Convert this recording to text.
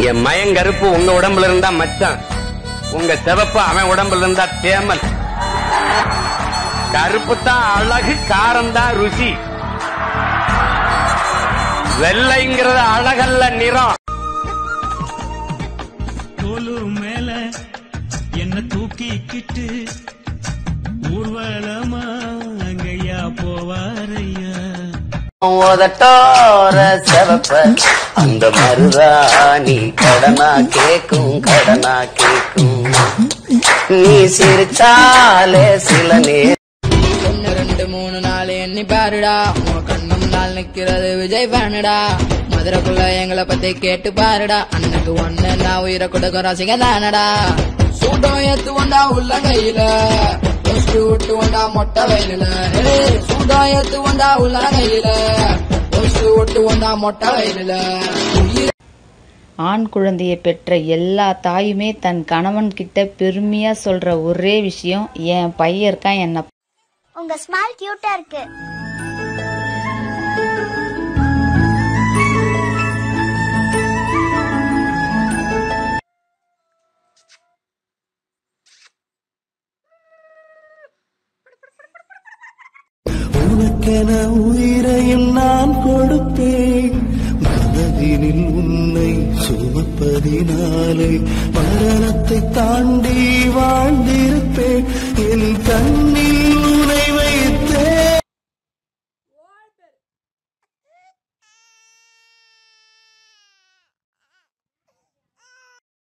என் மயங்கருப்பு உங்க உடம்புல இருந்தா மச்சான். உங்க சிவப்பு அவன் உடம்புல இருந்தா தேமல். கருப்பு தான் அழகு காரம் தான் ருசி. வெள்ளைங்கிறது அழகல்ல நிறம். கோலூர் மேல என்ன தூக்கிக்கிட்டு உதட்டோர செவப்ப அந்த மருதாணி கடனா கேக்கும் கடனா கேக்கும். நீ சிரிச்சாலே சில நேரம். ஒன்னு ரெண்டு மூணு நாலு எண்ணி பாருடா. உன் கண்ணும் நாள் நிக்கிறது விஜய் பானுடா மதுரைக்குள்ள எங்களை பத்தி கேட்டு பாருடா. அன்னைக்கு ஒண்ணு நான் உயிரை கொடுக்க ரசிக தானடா சூட்டம் ஏத்து வந்தா உள்ள கையில விட்டு வந்தா மொட்டை வயலுல. ஏத்து வந்தா உள்ள கையில ஒஸ்டு விட்டு வந்தா மொட்டை வயலுல உயிரை ஆண் குழந்தையை பெற்ற எல்லா தாயுமே தன் கணவன் கிட்ட பெருமையா சொல்ற ஒரே விஷயம் என் பையன் இருக்கான் என்ன உங்க ஸ்மைல் கியூட்டா இருக்கு. உனக்கென உயிரையும் நான் கொடுப்பேன் மனதினில் உன்னை சுமப்பதினாலே மரணத்தை தாண்டி வாழ்ந்திருப்பேன். என் கண்ணில்